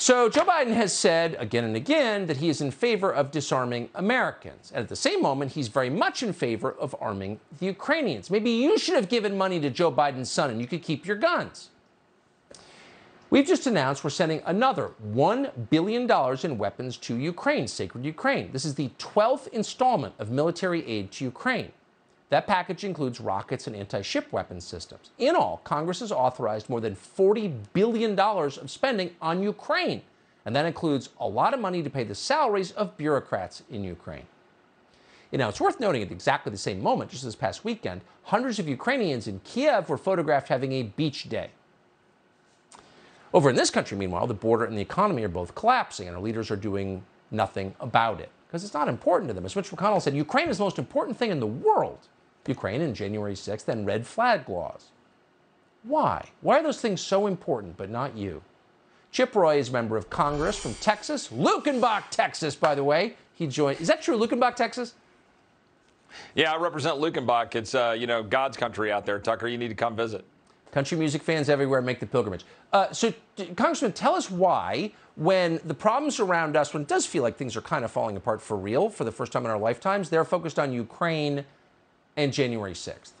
So Joe Biden has said again and again that he is in favor of disarming Americans. And at the same moment, he's very much in favor of arming the Ukrainians. Maybe you should have given money to Joe Biden's son and you could keep your guns. We've just announced we're sending another $1 billion in weapons to Ukraine, sacred Ukraine. This is the 12th installment of military aid to Ukraine. That package includes rockets and anti ship weapons systems. In all, Congress has authorized more than $40 billion of spending on Ukraine. And that includes a lot of money to pay the salaries of bureaucrats in Ukraine. Know, it's worth noting at exactly the same moment, just this past weekend, hundreds of Ukrainians in Kiev were photographed having a beach day. Over in this country, meanwhile, the border and the economy are both collapsing, and our leaders are doing nothing about it because it's not important to them. As Mitch McConnell said, Ukraine is the most important thing in the world. Ukraine and January 6th and red flag laws. Why? Why are those things so important, but not you? Chip Roy is a member of Congress from Texas, Luckenbach, Texas, by the way. He joined. Is that true, Luckenbach, Texas? Yeah, I represent Luckenbach. It's uh, you know God's country out there, Tucker. You need to come visit. Country music fans everywhere make the pilgrimage. Uh, so, Congressman, tell us why, when the problems around us, when it does feel like things are kind of falling apart for real for the first time in our lifetimes, they're focused on Ukraine and January 6th?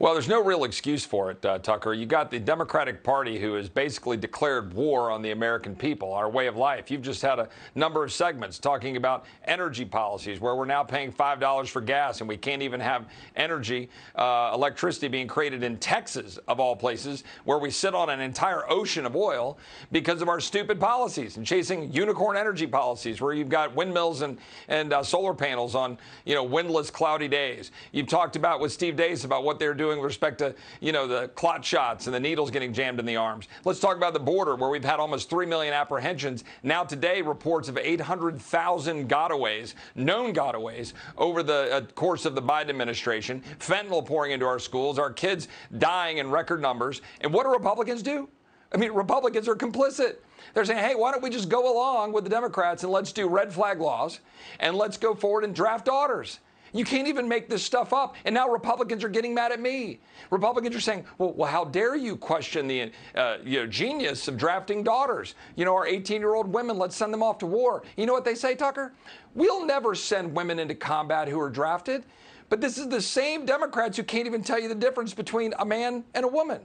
Well, there's no real excuse for it, uh, Tucker. You got the Democratic Party who has basically declared war on the American people, our way of life. You've just had a number of segments talking about energy policies where we're now paying $5 for gas and we can't even have energy, uh, electricity being created in Texas, of all places, where we sit on an entire ocean of oil because of our stupid policies and chasing unicorn energy policies where you've got windmills and, and uh, solar panels on, you know, windless, cloudy days. You've talked about with Steve Deace about what they're doing doing with respect to, you know, the clot shots and the needles getting jammed in the arms. Let's talk about the border, where we've had almost 3 million apprehensions. Now, today, reports of 800,000 gotaways, known gotaways, over the uh, course of the Biden administration. Fentanyl pouring into our schools, our kids dying in record numbers. And what do Republicans do? I mean, Republicans are complicit. They're saying, hey, why don't we just go along with the Democrats and let's do red flag laws and let's go forward and draft daughters? You can't even make this stuff up. And now Republicans are getting mad at me. Republicans are saying, well, well how dare you question the uh, you know, genius of drafting daughters? You know, our 18 year old women, let's send them off to war. You know what they say, Tucker? We'll never send women into combat who are drafted. But this is the same Democrats who can't even tell you the difference between a man and a woman.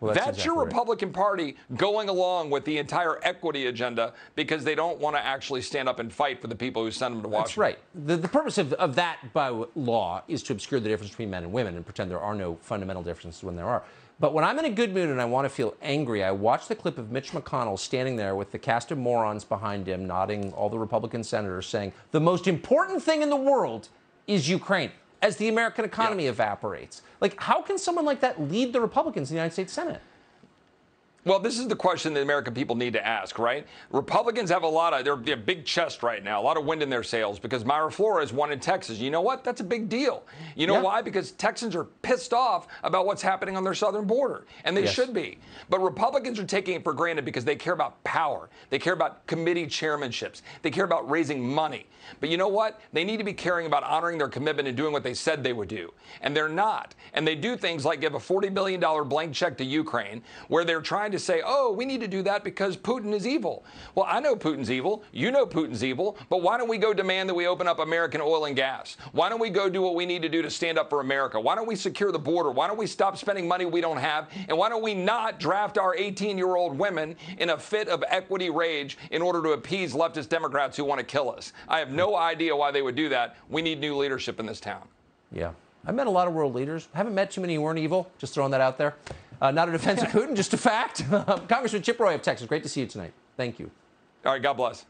Well, that's, that's exactly your Republican right. Party going along with the entire equity agenda because they don't want to actually stand up and fight for the people who send them to Washington. That's right. The, the purpose of, of that by law is to obscure the difference between men and women and pretend there are no fundamental differences when there are. But when I'm in a good mood and I want to feel angry, I watch the clip of Mitch McConnell standing there with the cast of morons behind him, nodding all the Republican senators, saying, the most important thing in the world is Ukraine as the American economy yeah. evaporates. Like, how can someone like that lead the Republicans in the United States Senate? Well, this is the question the American people need to ask, right? Republicans have a lot of, they're a big chest right now, a lot of wind in their sails because Mayra Flores won in Texas. You know what? That's a big deal. You know yeah. why? Because Texans are pissed off about what's happening on their southern border, and they yes. should be. But Republicans are taking it for granted because they care about power. They care about committee chairmanships. They care about raising money. But you know what? They need to be caring about honoring their commitment and doing what they said they would do. And they're not. And they do things like give a $40 billion blank check to Ukraine where they're trying to to say, oh, we need to do that because Putin is evil. Well, I know Putin's evil. You know Putin's evil. But why don't we go demand that we open up American oil and gas? Why don't we go do what we need to do to stand up for America? Why don't we secure the border? Why don't we stop spending money we don't have? And why don't we not draft our 18 year old women in a fit of equity rage in order to appease leftist Democrats who want to kill us? I have no idea why they would do that. We need new leadership in this town. Yeah. I've met a lot of world leaders. Haven't met too many who weren't evil. Just throwing that out there. Uh, not a defense of Putin, just a fact. Congressman Chip Roy of Texas, great to see you tonight. Thank you. All right, God bless.